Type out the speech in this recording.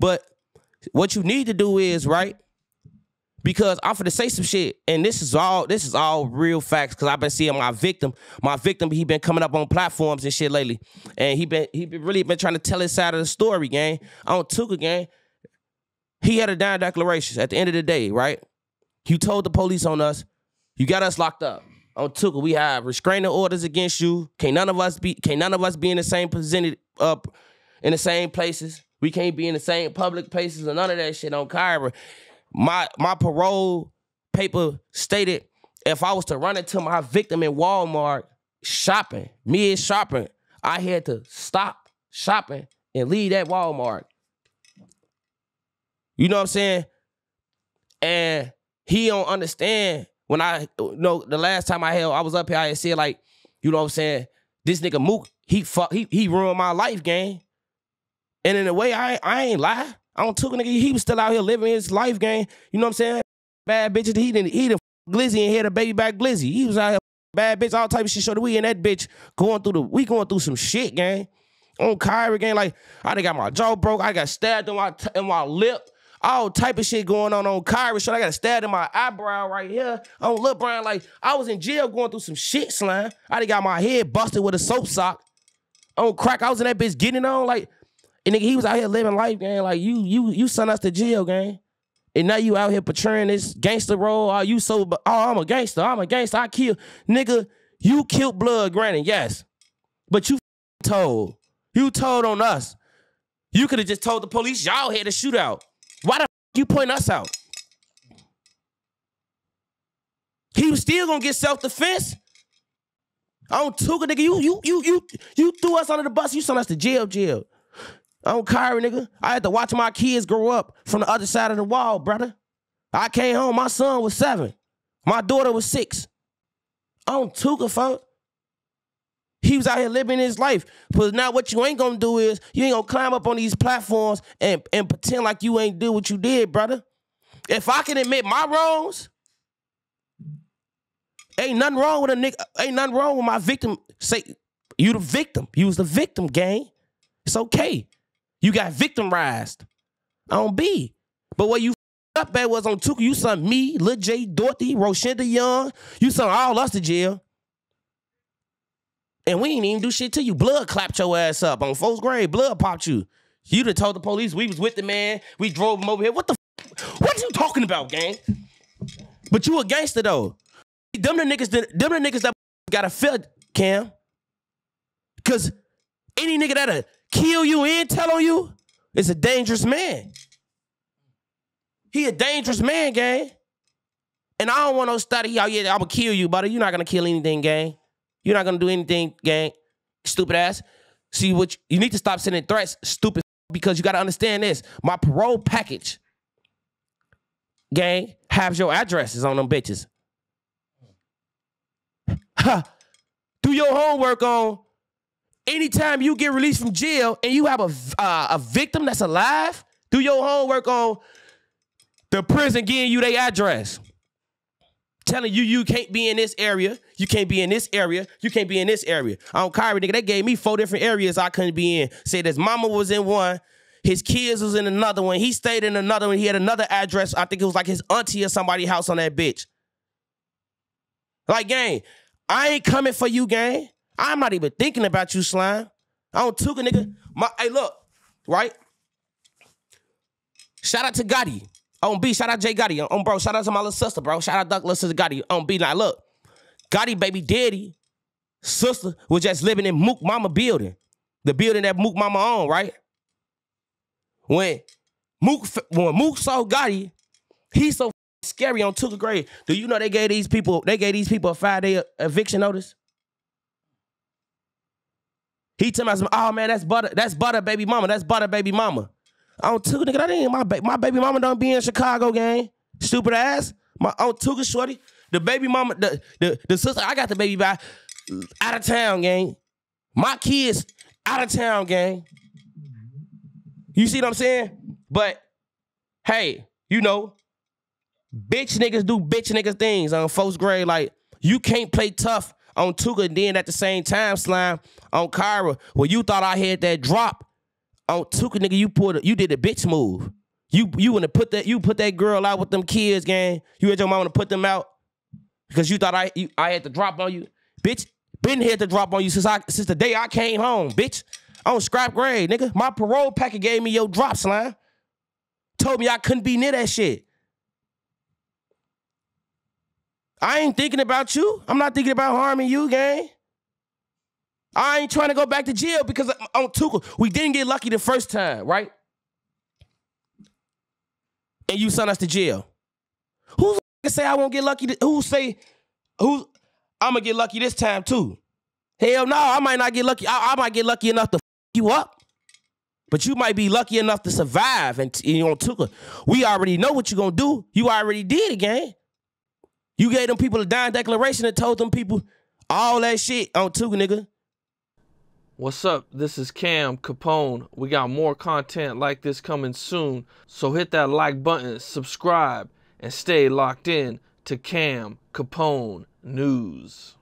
But what you need to do is right because I'm finna say some shit, and this is all this is all real facts. Cause I've been seeing my victim, my victim, he been coming up on platforms and shit lately, and he been he been really been trying to tell his side of the story, gang. On Tooka, gang, he had a dying declaration. At the end of the day, right? You told the police on us, you got us locked up. On Tooka, we have restraining orders against you. Can't none of us be can't none of us be in the same position up in the same places. We can't be in the same public places and none of that shit on Kyra my my parole paper stated if I was to run into my victim in Walmart shopping, me is shopping, I had to stop shopping and leave that Walmart. You know what I'm saying? And he don't understand when I you know the last time I held I was up here, I said like, you know what I'm saying? This nigga Mook, he fuck, he he ruined my life game. And in a way, I I ain't lie. I don't took a nigga. He was still out here living his life game. You know what I'm saying? Bad bitches. He didn't. He didn't glizzy and had a baby back glizzy. He was out here bad bitch, all type of shit. So we and that bitch going through the. We going through some shit, gang. On Kyra gang, like I done got my jaw broke. I got stabbed in my in my lip. All type of shit going on on Kyra. So I got stabbed in my eyebrow right here. On Lil Brian, like I was in jail going through some shit, slime. I done got my head busted with a soap sock. On crack, I was in that bitch getting on like and nigga, he was out here living life, gang. Like you, you, you sent us to jail, gang. And now you out here portraying this gangster role. Are you so? Oh, I'm a gangster. I'm a gangster. I kill, nigga. You killed blood, granted, yes, but you told. You told on us. You could have just told the police y'all had a shootout. Why the you point us out? He was still gonna get self defense. I don't took a nigga. You you you you you threw us under the bus. You sent us to jail, jail. I don't care, nigga. I had to watch my kids grow up from the other side of the wall, brother. I came home, my son was seven. My daughter was six. I don't took a fuck. He was out here living his life. But now what you ain't gonna do is you ain't gonna climb up on these platforms and, and pretend like you ain't do what you did, brother. If I can admit my wrongs, ain't nothing wrong with a nigga. Ain't nothing wrong with my victim. Say you the victim. You was the victim, gang. It's okay. You got victimized on B. But what you up at was on Tooka. You sent me, Lil J, Dorothy, Roshenda Young. You sent all us to jail. And we ain't even do shit to you. Blood clapped your ass up on fourth grade. Blood popped you. You done told the police we was with the man. We drove him over here. What the f- What you talking about, gang? But you a gangster though. Them the niggas that them the niggas that got a feel, Cam. Cause any nigga that'll kill you and tell on you is a dangerous man. He a dangerous man, gang. And I don't want no study. Oh, yeah, I'm gonna kill you, buddy. You're not gonna kill anything, gang. You're not gonna do anything, gang. Stupid ass. See what you, you need to stop sending threats, stupid, because you gotta understand this. My parole package, gang, has your addresses on them bitches. Ha. Do your homework on anytime you get released from jail and you have a uh, a victim that's alive, do your homework on the prison giving you their address. Telling you you can't be in this area, you can't be in this area, you can't be in this area. On Kyrie, nigga, they gave me four different areas I couldn't be in. Said his mama was in one, his kids was in another one. He stayed in another one. He had another address. I think it was like his auntie or somebody's house on that bitch. Like, gang, I ain't coming for you, gang. I'm not even thinking about you, slime. I don't took a nigga. My, hey, look, right? Shout out to Gotti. On B, shout out Jay Gotti. On bro, shout out to my little sister, bro. Shout out Douglas to Gotti. On B, now look, Gotti baby daddy, sister was just living in Mook Mama building, the building that Mook Mama owned, right? When Mook when Mook saw Gotti, he so scary on Tooka grade. Do you know they gave these people they gave these people a five day eviction notice? He tell me, oh man, that's Butta, that's Butta baby mama, that's Butta baby mama. I don't nigga, that ain't my baby. My baby mama don't be in Chicago, gang. Stupid ass. My own Tooka shorty. The baby mama, the, the the sister, I got the baby by out of town, gang. My kids out of town, gang. You see what I'm saying? But hey, you know, bitch niggas do bitch niggas things uh, on first grade. Like, you can't play tough on Tooka, and then at the same time, slime on Kyra, where you thought I had that drop on Tooka, nigga, you a, you did a bitch move. You you wanna put that you put that girl out with them kids, gang. You had your mama to put them out because you thought I you, I had to drop on you, bitch. Been here to drop on you since I since the day I came home, bitch. On scrap grade, nigga. My parole packet gave me your drop, slime. Told me I couldn't be near that shit. I ain't thinking about you. I'm not thinking about harming you, gang. I ain't trying to go back to jail because on Tooka, we didn't get lucky the first time, right? And you sent us to jail. Who's say I won't get lucky? To, who say who's I'm gonna get lucky this time too? Hell no, I might not get lucky. I, I might get lucky enough to you up. But you might be lucky enough to survive and you know Tooka. We already know what you're gonna do. You already did it, gang. You gave them people a dying declaration and told them people all that shit on Tooka, nigga. What's up? This is Cam Capone. We got more content like this coming soon. So hit that like button, subscribe, and stay locked in to Cam Capone News.